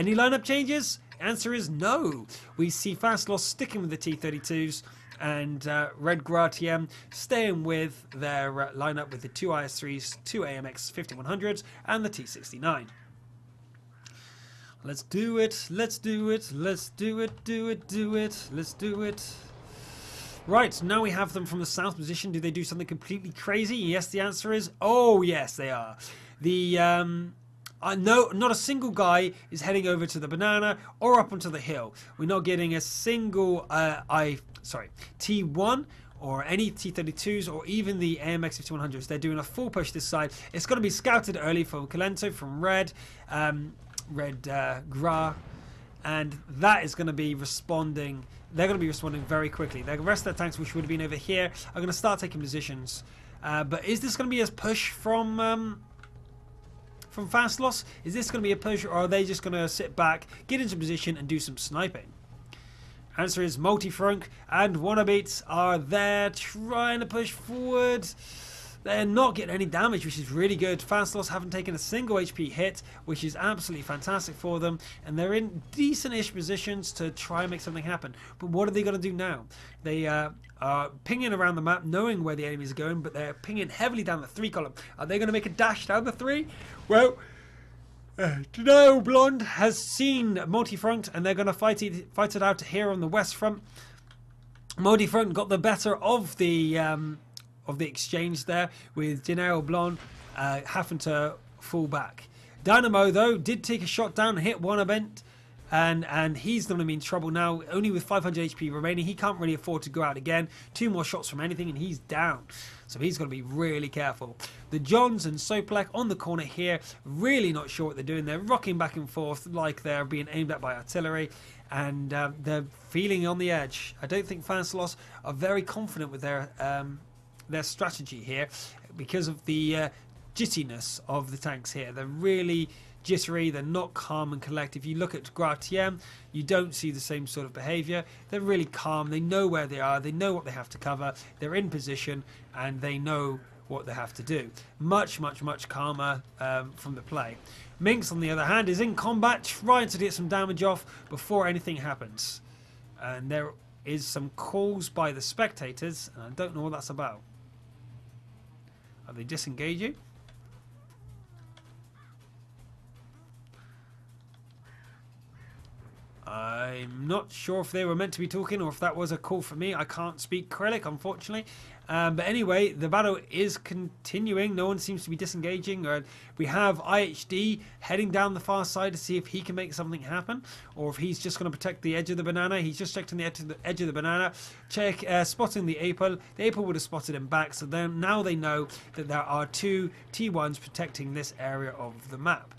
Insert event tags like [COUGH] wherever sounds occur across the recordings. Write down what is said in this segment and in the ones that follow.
Any lineup changes? Answer is no. We see Fastloss sticking with the T32s and uh, Red Gra TM staying with their uh, lineup with the two IS3s, two AMX 50 100s, and the T69. Let's do it, let's do it, let's do it, do it, do it, let's do it. Right, now we have them from the south position. Do they do something completely crazy? Yes, the answer is oh, yes, they are. The um, uh, no, not a single guy is heading over to the banana or up onto the hill. We're not getting a single uh, I sorry T1 or any T32s or even the AMX 50 100s. They're doing a full push this side. It's going to be scouted early from Calento from Red, um, Red uh, Gra, and that is going to be responding. They're going to be responding very quickly. The rest of the tanks, which would have been over here, are going to start taking positions. Uh, but is this going to be a push from um, from Fastloss? Is this going to be a push, or are they just going to sit back, get into position, and do some sniping? Answer is Multifrunk and Wannabeats are there trying to push forward. They're not getting any damage, which is really good. Fastloss haven't taken a single HP hit, which is absolutely fantastic for them. And they're in decent-ish positions to try and make something happen. But what are they going to do now? They uh, are pinging around the map, knowing where the enemies are going, but they're pinging heavily down the three column. Are they going to make a dash down the three? Well, uh, no, Blonde has seen Multi-Front, and they're going to fight it, fight it out here on the west front. Multi-Front got the better of the um, of the exchange there, with Dinero Blonde uh, having to fall back. Dynamo, though, did take a shot down, hit one event, and and he's going to be in trouble now. Only with 500 HP remaining, he can't really afford to go out again. Two more shots from anything, and he's down. So he's to be really careful. The Johns and Soplek on the corner here, really not sure what they're doing. They're rocking back and forth like they're being aimed at by artillery, and uh, they're feeling on the edge. I don't think Fastloss are very confident with their um, their strategy here because of the uh, jittiness of the tanks here. They're really jittery, they're not calm and collected. If you look at Gra TM, you don't see the same sort of behavior. They're really calm, they know where they are, they know what they have to cover, they're in position, and they know what they have to do. Much, much, much calmer um, from the play. Minx, on the other hand, is in combat, trying to get some damage off before anything happens. And there is some calls by the spectators, and I don't know what that's about. Are they disengaging? I'm not sure if they were meant to be talking or if that was a call for me. I can't speak Cyrillic, unfortunately. Um, but anyway, the battle is continuing. No one seems to be disengaging. Uh, we have IHD heading down the far side to see if he can make something happen, or if he's just going to protect the edge of the banana. He's just checking the edge of the, edge of the banana, check uh, spotting the Apel. The Apel would have spotted him back, so now they know that there are two T1s protecting this area of the map.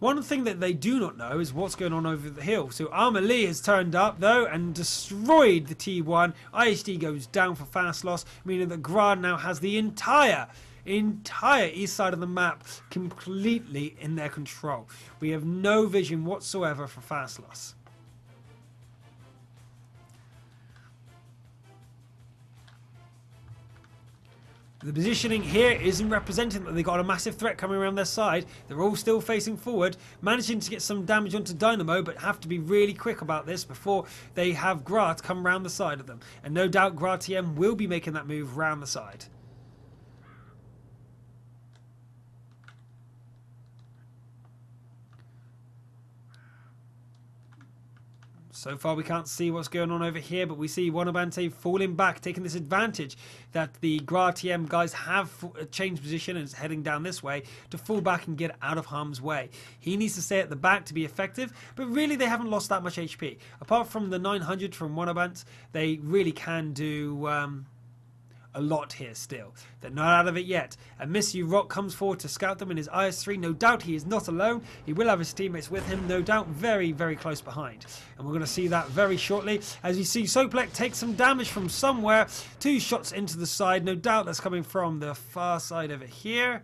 One thing that they do not know is what's going on over the hill. So Armour Lee has turned up though and destroyed the T1. IHD goes down for fast loss, meaning that Grad now has the entire entire east side of the map completely in their control. We have no vision whatsoever for Fastloss. The positioning here isn't representing that they've got a massive threat coming around their side. They're all still facing forward, managing to get some damage onto Dynamo, but have to be really quick about this before they have Grat come around the side of them. And no doubt Gra TM will be making that move round the side. So far, we can't see what's going on over here, but we see Wanabante falling back, taking this advantage that the Gra TM guys have uh, changed position and is heading down this way to fall back and get out of harm's way. He needs to stay at the back to be effective, but really they haven't lost that much HP. Apart from the 900 from Wanabant, they really can do. Um, a lot here still. They're not out of it yet. And Missy Rock comes forward to scout them in his IS-3. No doubt he is not alone. He will have his teammates with him, no doubt very, very close behind. And we're going to see that very shortly as you see Soplek take some damage from somewhere. Two shots into the side. No doubt that's coming from the far side over here.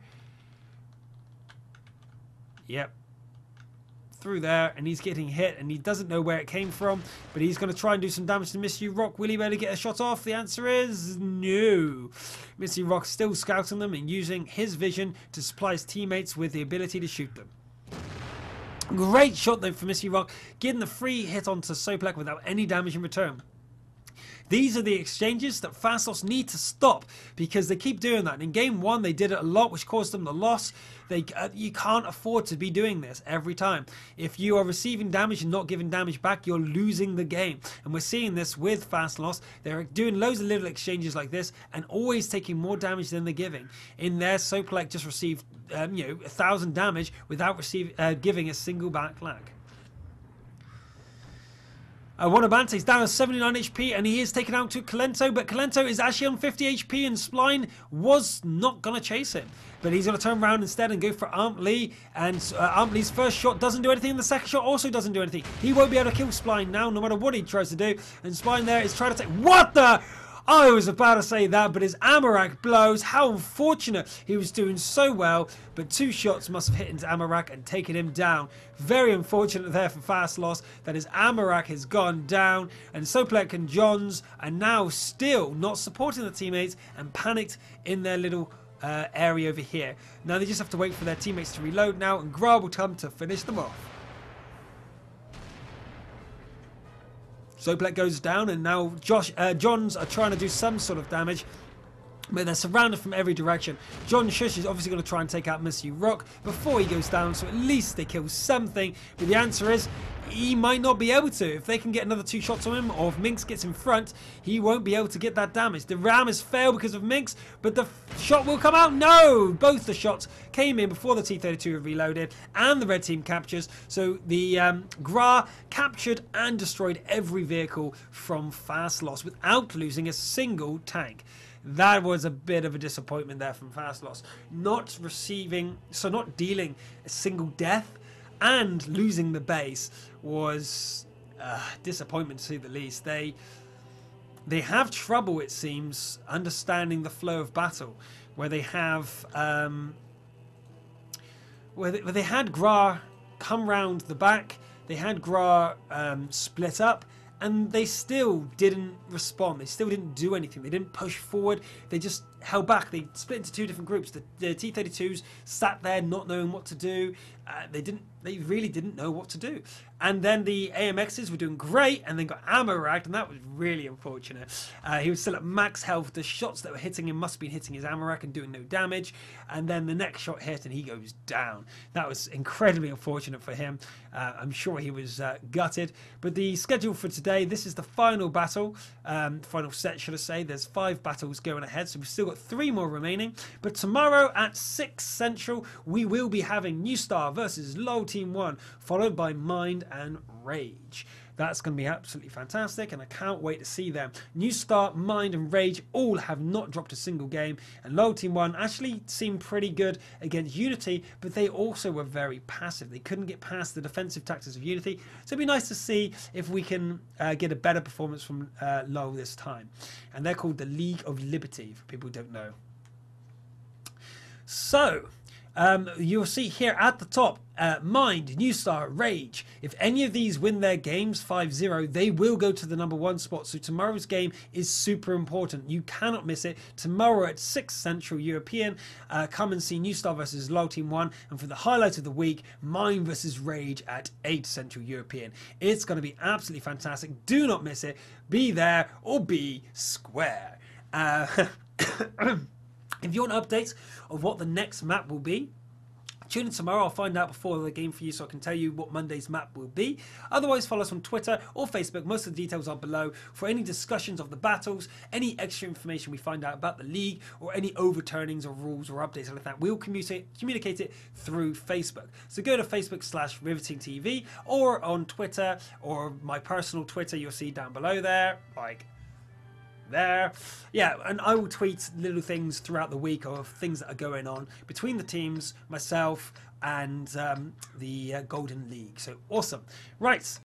Yep, through there and he's getting hit and he doesn't know where it came from but he's going to try and do some damage to Misty Rock. Will he be able to get a shot off? The answer is no. Misty Rock still scouting them and using his vision to supply his teammates with the ability to shoot them. Great shot though for Missy Rock, getting the free hit onto Soplek without any damage in return. These are the exchanges that Fastloss need to stop because they keep doing that. And in game one, they did it a lot, which caused them the loss. They uh, you can't afford to be doing this every time. If you are receiving damage and not giving damage back, you're losing the game. And we're seeing this with Fastloss. They're doing loads of little exchanges like this and always taking more damage than they're giving. In there, Soplek just received um, you know a thousand damage without receiving uh, giving a single back lag. Uh, Wanabante is down to 79 HP and he is taken out to Kalento, but Kalento is actually on 50 HP and Spline was not going to chase him. But he's going to turn around instead and go for Arm Lee. And uh, Lee's first shot doesn't do anything, and the second shot also doesn't do anything. He won't be able to kill Spline now, no matter what he tries to do. And Spline there is trying to take. What the? I was about to say that, but his ammo rack blows. How unfortunate. He was doing so well, but two shots must have hit into ammo rack and taken him down. Very unfortunate there for Fastloss that his Amarak has gone down, and Soplek and Johns are now still not supporting the teammates and panicked in their little uh, area over here. Now they just have to wait for their teammates to reload now, and Gra will come to finish them off. Soplek goes down, and now Josh uh, Johns are trying to do some sort of damage. But they're surrounded from every direction. John Shush is obviously going to try and take out Missy Rock before he goes down, so at least they kill something. But the answer is he might not be able to. If they can get another two shots on him, or if Minx gets in front, he won't be able to get that damage. The ram has failed because of Minx, but the shot will come out. No! Both the shots came in before the T-32 reloaded, and the red team captures. So the um, Gra captured and destroyed every vehicle from Fastloss without losing a single tank that was a bit of a disappointment there from Fastloss. Not receiving, so not dealing a single death and losing the base was a disappointment to say the least. They they have trouble, it seems, understanding the flow of battle, where they have um, where, they, where they had Gra come round the back, they had Gra um, split up, and they still didn't respond. They still didn't do anything. They didn't push forward. They just held back. They split into two different groups. The, the T-32s sat there not knowing what to do. Uh, they didn't. They really didn't know what to do. And then the AMXs were doing great, and then got ammo racked, and that was really unfortunate. Uh, he was still at max health. The shots that were hitting him must have been hitting his ammo rack and doing no damage. And then the next shot hit, and he goes down. That was incredibly unfortunate for him. Uh, I'm sure he was uh, gutted. But the schedule for today, this is the final battle, um, final set, should I say. There's five battles going ahead, so we've still got three more remaining. But tomorrow at 6 Central, we will be having New Star versus Low Team 1, followed by Mind and Rage. That's going to be absolutely fantastic, and I can't wait to see them. New Start, Mind, and Rage all have not dropped a single game, and Low Team 1 actually seemed pretty good against Unity, but they also were very passive. They couldn't get past the defensive tactics of Unity, so it'd be nice to see if we can uh, get a better performance from uh, Low this time. And they're called the League of Liberty, for people who don't know. So, um, you'll see here at the top, uh, Mind, New Star, Rage. If any of these win their games 5-0, they will go to the number one spot. So tomorrow's game is super important. You cannot miss it. Tomorrow at 6 Central European, uh, come and see New Star versus Low Team 1. And for the highlight of the week, Mind versus Rage at 8 Central European. It's going to be absolutely fantastic. Do not miss it. Be there or be square. Uh, [COUGHS] [COUGHS] [COUGHS] If you want updates of what the next map will be, Tune in tomorrow. I'll find out before the game for you so I can tell you what Monday's map will be. Otherwise, follow us on Twitter or Facebook. Most of the details are below for any discussions of the battles, any extra information we find out about the league, or any overturnings of rules or updates like that. We'll communicate, communicate it through Facebook. So go to Facebook slash Riveting TV or on Twitter or my personal Twitter. You'll see down below there, like there. Yeah, and I will tweet little things throughout the week of things that are going on between the teams, myself, and um, the uh, Golden League. So awesome. Right.